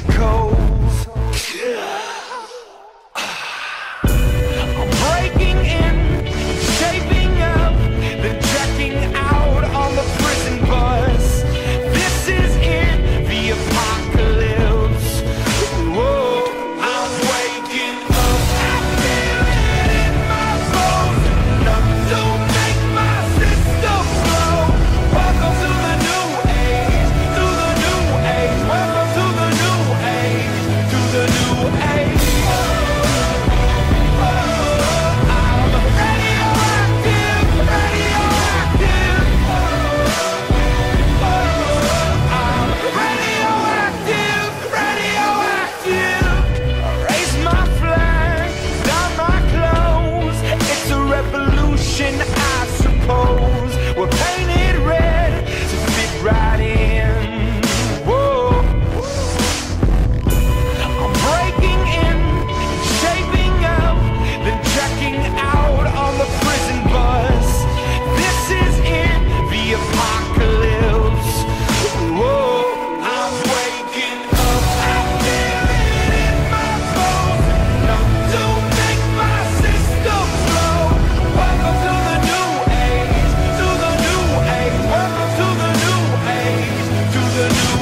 the chemicals.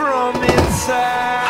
from inside.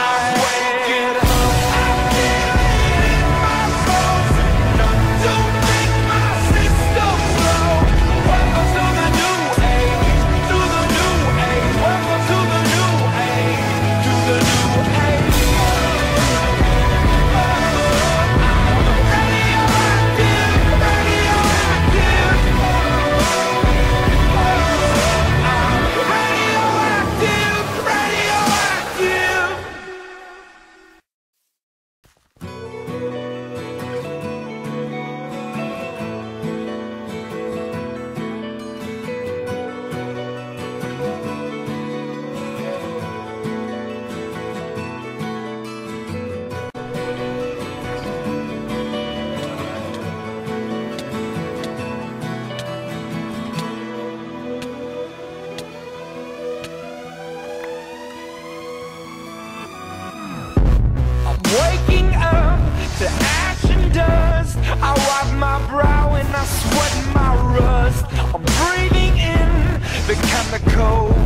I wipe my brow and I sweat my rust. I'm breathing in the chemicals.